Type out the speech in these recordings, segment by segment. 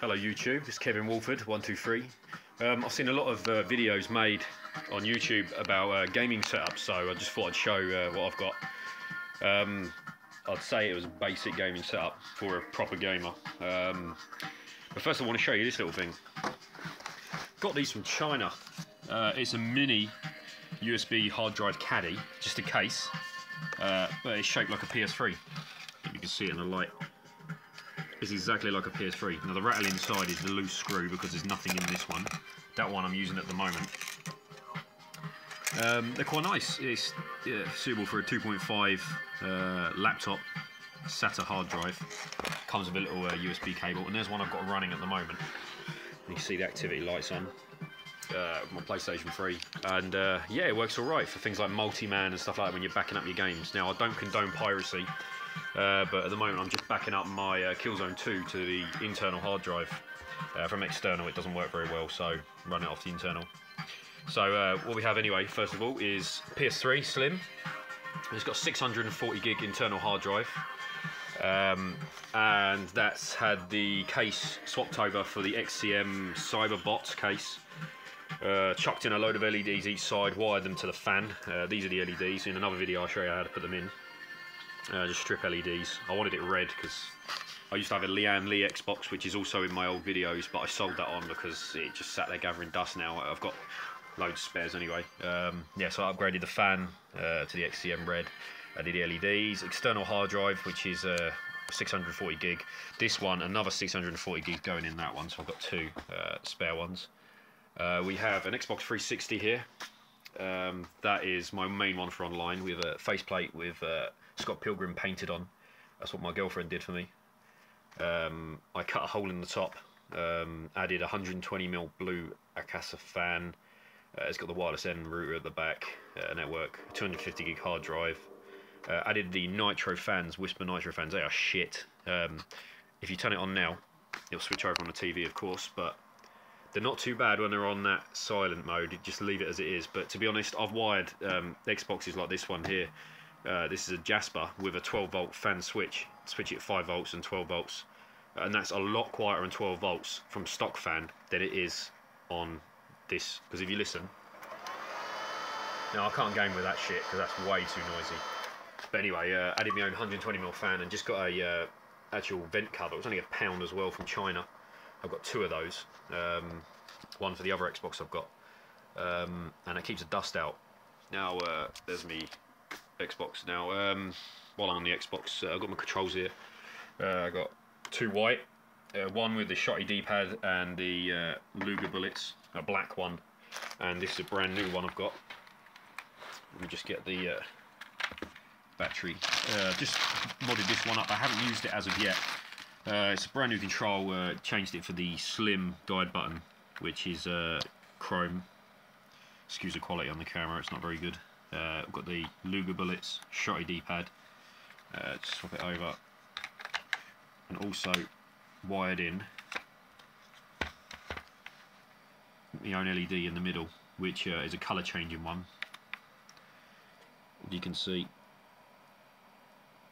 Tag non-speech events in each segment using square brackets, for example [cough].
Hello YouTube, is Kevin Woolford, 123. Um, I've seen a lot of uh, videos made on YouTube about uh, gaming setups, so I just thought I'd show uh, what I've got. Um, I'd say it was a basic gaming setup for a proper gamer. Um, but first I want to show you this little thing. Got these from China. Uh, it's a mini USB hard drive caddy, just a case, uh, but it's shaped like a PS3. You can see it in the light. It's exactly like a PS3. Now the rattle inside is the loose screw because there's nothing in this one. That one I'm using at the moment. Um, they're quite nice. It's yeah, suitable for a 2.5 uh, laptop SATA hard drive. Comes with a little uh, USB cable, and there's one I've got running at the moment. You can see the activity lights on. Uh, my PlayStation 3, and uh, yeah, it works all right for things like multiMAN and stuff like that when you're backing up your games. Now, I don't condone piracy, uh, but at the moment I'm just backing up my uh, Killzone 2 to the internal hard drive. Uh, from external, it doesn't work very well, so run it off the internal. So uh, what we have anyway, first of all, is PS3 Slim. It's got 640 gig internal hard drive. Um, and that's had the case swapped over for the XCM Cyberbot case. Uh, chucked in a load of LEDs each side, wired them to the fan. Uh, these are the LEDs. In another video, I'll show you how to put them in. Uh, just strip LEDs. I wanted it red because I used to have a Lian Li Xbox, which is also in my old videos, but I sold that on because it just sat there gathering dust now. I've got loads of spares anyway. Um, yeah, so I upgraded the fan uh, to the XCM red. I did the LEDs, external hard drive, which is uh, 640 gig. This one, another 640 gig going in that one, so I've got two uh, spare ones. Uh, we have an Xbox 360 here. Um, that is my main one for online We have a faceplate with Scott Pilgrim painted on. That's what my girlfriend did for me. Um, I cut a hole in the top, um, added 120mm blue Akasa fan. Uh, it's got the wireless N router at the back, uh, network, 250 gig hard drive. Uh, added the Nitro fans, Whisper Nitro fans. They are shit. Um, if you turn it on now, it'll switch over on the TV, of course, but they're not too bad when they're on that silent mode. You just leave it as it is. But to be honest, I've wired um, Xboxes like this one here. Uh, this is a Jasper with a 12 volt fan switch. Switch it at 5 volts and 12 volts. And that's a lot quieter on 12 volts from stock fan than it is on this. Because if you listen. Now I can't game with that shit because that's way too noisy. But anyway, uh, added my own 120mm fan and just got a uh, actual vent cover. It was only a pound as well from China. I've got two of those. Um, one for the other Xbox I've got. Um, and it keeps the dust out. Now, uh, there's me Xbox. Now, um, while I'm on the Xbox, uh, I've got my controls here. Uh, I've got two white, uh, one with the shotty D-pad and the uh, Luger bullets, a black one. And this is a brand new one I've got. Let me just get the uh, battery. just modded this one up. I haven't used it as of yet. Uh, it's a brand new control, uh, changed it for the slim guide button, which is uh, chrome. Excuse the quality on the camera, it's not very good. Uh, I've got the Luger bullets, shotty D-pad, uh, swap it over, and also wired in my own LED in the middle, which uh, is a colour changing one. You can see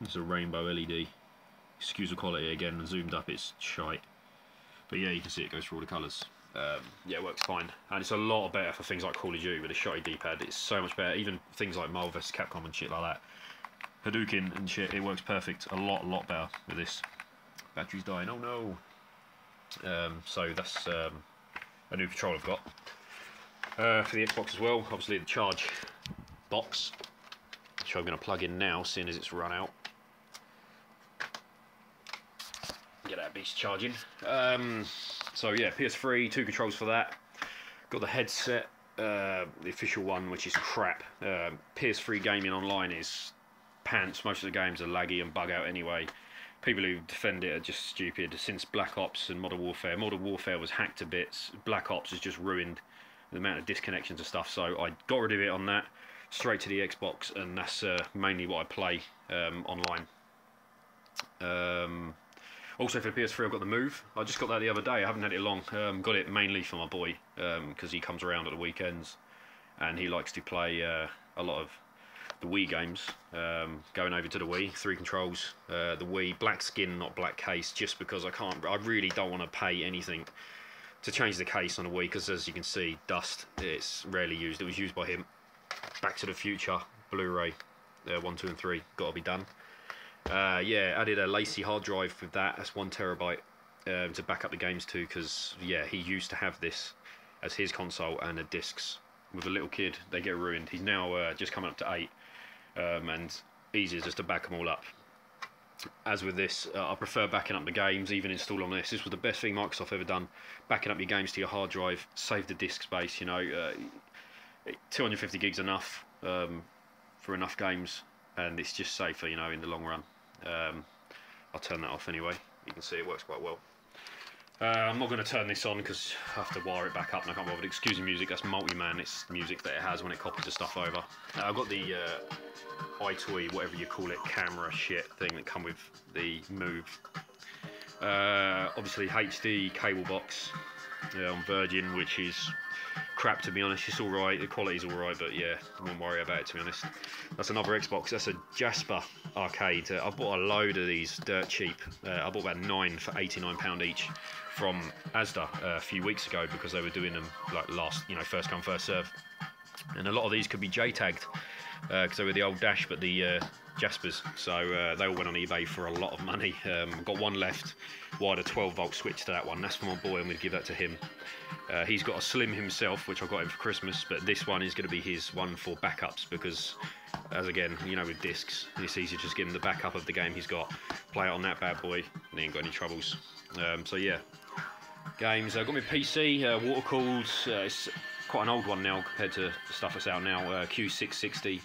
it's a rainbow LED excuse the quality again, zoomed up it's shite. But yeah, you can see it goes through all the colours. Um, yeah, it works fine. And it's a lot better for things like Call of Duty with a shotty D-pad. It's so much better. Even things like Marvel vs. Capcom and shit like that. Hadouken and shit, it works perfect. A lot, lot better with this. Battery's dying. Oh no. Um, so that's um, a new control I've got. Uh, for the Xbox as well, obviously the charge box, which I'm going to plug in now, seeing as it's run out. get that beast charging. Um, so yeah, PS3, two controls for that. Got the headset, uh, the official one, which is crap. Uh, PS3 gaming online is pants. Most of the games are laggy and bug out anyway. People who defend it are just stupid. Since Black Ops and Modern Warfare, Modern Warfare was hacked to bits. Black Ops has just ruined the amount of disconnections and stuff. So I got rid of it on that, straight to the Xbox, and that's uh, mainly what I play um, online. Um, also for the PS3, I've got the Move. I just got that the other day. I haven't had it long. Um, got it mainly for my boy because um, he comes around at the weekends and he likes to play uh, a lot of the Wii games. Um, going over to the Wii, three controls. Uh, the Wii, black skin, not black case, just because I can't. I really don't want to pay anything to change the case on a Wii, because as you can see, dust. It's rarely used. It was used by him. Back to the Future, Blu-ray, uh, one, two, and three, got to be done. Uh, yeah, added a LaCie hard drive with that. That's one terabyte um, to back up the games to, because yeah, he used to have this as his console and the discs. With a little kid, they get ruined. He's now uh, just coming up to eight um, and easier just to back them all up. As with this, uh, I prefer backing up the games, even installed on this. This was the best thing Microsoft ever done. Backing up your games to your hard drive, save the disk space. You know, uh, 250 gigs enough um, for enough games, and it's just safer. You know, in the long run. Um, I'll turn that off anyway. You can see it works quite well. Uh, I'm not going to turn this on because I have to wire it back up and I can't bother. Excuse me, music. That's multiMAN. It's music that it has when it copies the stuff over. Uh, I've got the uh, EyeToy, whatever you call it, camera shit thing that come with the Move. Uh, obviously HD cable box yeah, on Virgin, which is crap to be honest. It's all right. The quality's all right, but yeah, I won't worry about it to be honest. That's another Xbox. That's a Jasper arcade. Uh, I bought a load of these dirt cheap. Uh, I bought about nine for 89 pound each from Asda uh, a few weeks ago because they were doing them like last, you know, first come first serve. And a lot of these could be J tagged because uh, they were the old Dash, but the uh, Jaspers. So uh, they all went on eBay for a lot of money. Um, got one left. Wired a 12 volt switch to that one. That's for my boy. I'm going to give that to him. Uh, he's got a Slim himself, which I got him for Christmas, but this one is going to be his one for backups because, as again, you know, with discs, it's easy to just give him the backup of the game he's got, play it on that bad boy, and he ain't got any troubles. Um, so yeah, games. I've got my PC, uh, water cooled. Uh, it's quite an old one now compared to the stuff that's out now. Uh, Q660,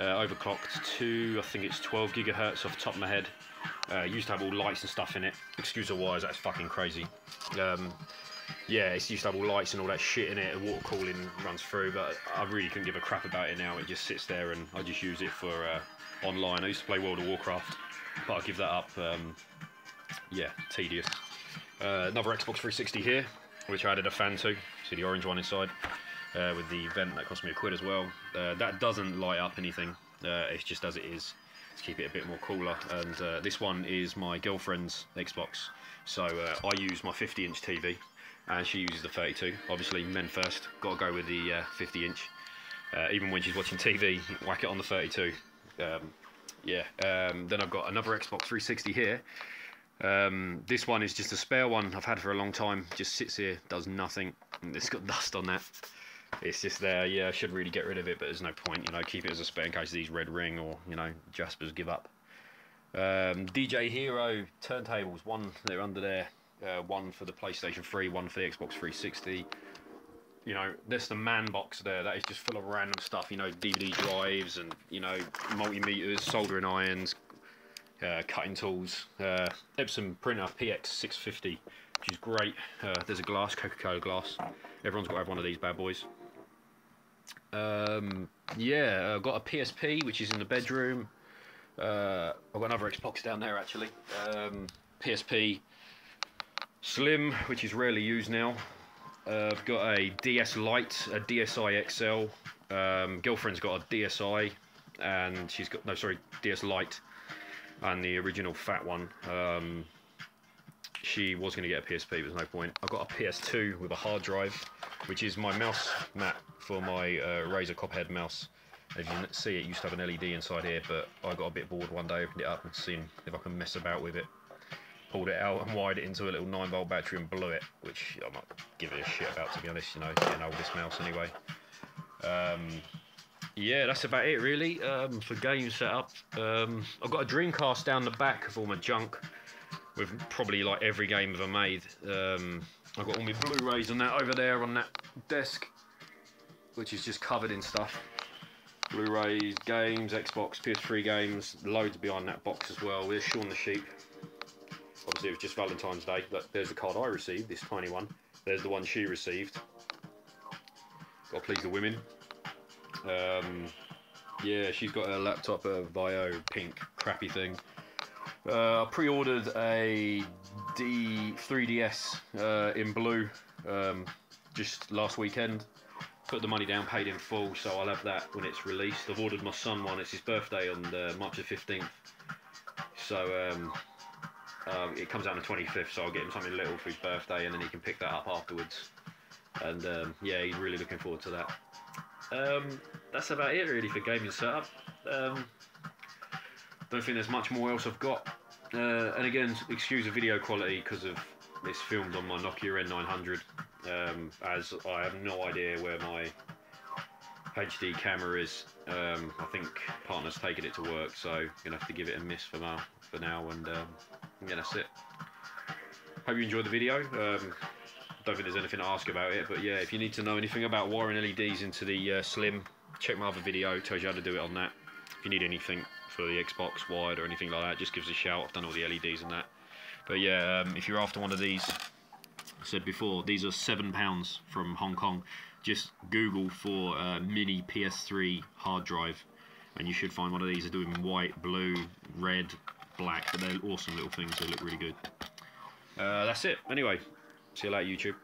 uh, overclocked to I think it's 12 gigahertz off the top of my head. Uh, used to have all lights and stuff in it. Excuse the wires, that's fucking crazy. Um, yeah, it's used to have all lights and all that shit in it. Water cooling runs through, but I really couldn't give a crap about it now. It just sits there, and I just use it for uh, online. I used to play World of Warcraft, but I give that up. Um, yeah, tedious. Uh, another Xbox 360 here, which I added a fan to. See the orange one inside, uh, with the vent that cost me a quid as well. Uh, that doesn't light up anything. Uh, it's just as it is to keep it a bit more cooler. And uh, this one is my girlfriend's Xbox, so I use my 50-inch TV and she uses the 32. Obviously, men first. Got to go with the uh, 50 inch. Uh, even when she's watching TV, whack it on the 32. Um, yeah. Um, then I've got another Xbox 360 here. Um, this one is just a spare one I've had for a long time. Just sits here, does nothing. It's got [laughs] dust on that. It's just there. Yeah, I should really get rid of it, but there's no point. You know, keep it as a spare in case these red ring or you know Jaspers give up. Um, DJ Hero turntables. One they're under there uh, one for the PlayStation 3, one for the Xbox 360. You know, there's the man box there that is just full of random stuff. You know, DVD drives and you know multimeters, soldering irons, uh, cutting tools. Uh, Epson printer PX650, which is great. Uh, there's a glass, Coca-Cola glass. Everyone's got to have one of these bad boys. Um, yeah, I've got a PSP, which is in the bedroom. Uh, I've got another Xbox down there actually. Um, PSP Slim, which is rarely used now. Uh, I've got a DS Lite, a DSi XL. Um, girlfriend's got a DSi, and she's got no, sorry, DS Lite, and the original fat one. Um, she was going to get a PSP, but there's no point. I've got a PS2 with a hard drive, which is my mouse mat for my uh, Razer Copperhead mouse. As you can see, it used to have an LED inside here, but I got a bit bored one day, opened it up and seen if I can mess about with it pulled it out and wired it into a little 9 volt battery and blew it, which I'm not giving a shit about to be honest, you know, getting old this mouse anyway. Um, yeah, that's about it really um, for game setup. Um, I've got a Dreamcast down the back of all my junk with probably like every game ever made. Um, I've got all my Blu-rays and that over there on that desk, which is just covered in stuff. Blu-rays, games, Xbox, PS3 games, loads behind that box as well. There's Shaun the Sheep, Obviously, it was just Valentine's Day. But there's the card I received, this tiny one. There's the one she received. Got to please the women. Um, yeah, she's got her laptop, a VAIO pink crappy thing. Uh, I pre-ordered a D 3DS uh, in blue um, just last weekend. put the money down, paid in full, so I'll have that when it's released. I've ordered my son one. It's his birthday on uh, March the 15th, so um, um, it comes out on the 25th. So I'll get him something little for his birthday, and then he can pick that up afterwards. And um, yeah, he's really looking forward to that. Um, that's about it really for gaming setup. Don't think there's much more else I've got. Uh, and again, excuse the video quality because of it's filmed on my Nokia N900, um, as I have no idea where my HD camera is. Um, I think partner's taken it to work, so I'm gonna have to give it a miss for now. For now, and um, yeah, that's it. Hope you enjoyed the video. Um, don't think there's anything to ask about it, but yeah, if you need to know anything about wiring LEDs into the uh, Slim, check my other video. Tells you how to do it on that. If you need anything for the Xbox wired or anything like that, just gives a shout. I've done all the LEDs and that. But yeah, um, if you're after one of these, I said before, these are seven pounds from Hong Kong. Just Google for uh, mini PS3 hard drive, and you should find one of these. They're doing white, blue, red, black, but they're awesome little things. They look really good. Uh, that's it. Anyway, see you later, YouTube.